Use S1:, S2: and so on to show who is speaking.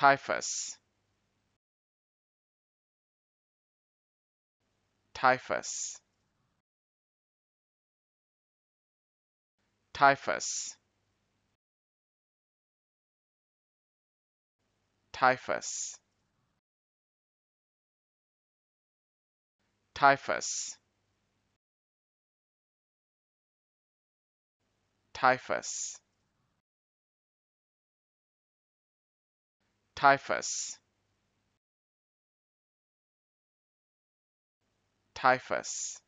S1: typhus. Typhus. Typhus. Typhus. Typhus. Typhus typhus. Typhus